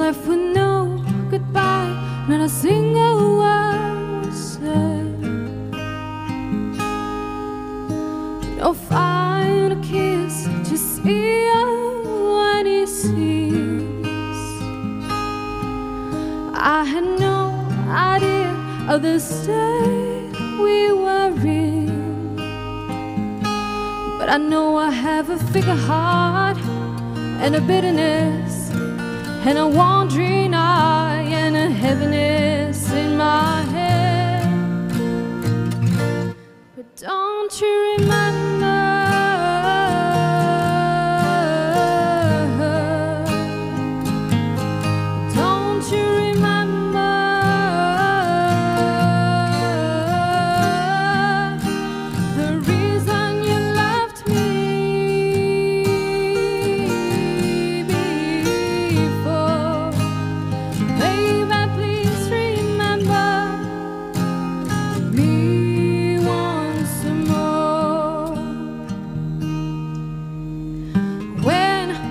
left with no goodbye, not a single word said. No final kiss, just you when he sees. I had no idea of the state we were in, but I know I have a figure heart and a bitterness and a wandering eye and a heaviness in my head. But don't you remember?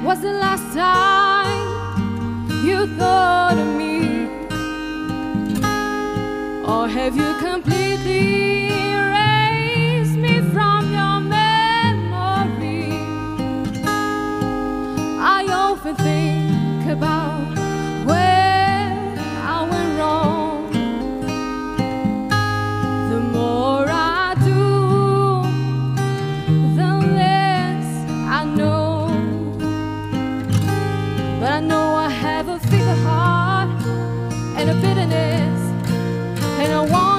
was the last time you thought of me? Or have you completely erased me from your memory? I often think about But I know I have a fever heart and a bitterness, and I want.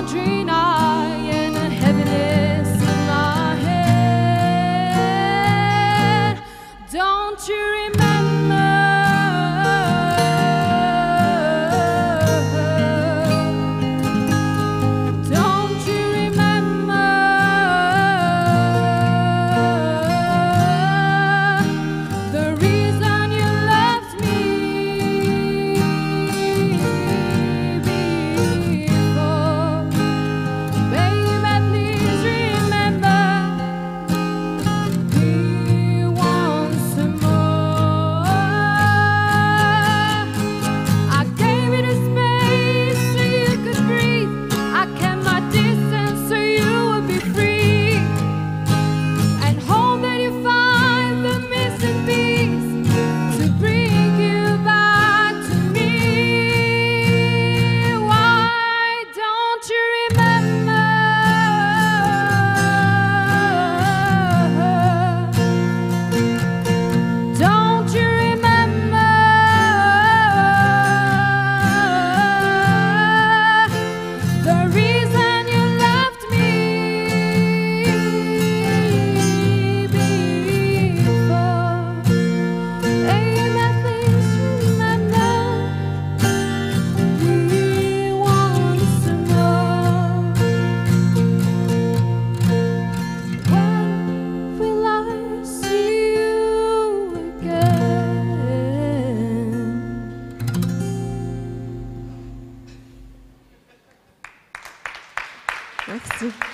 Merci.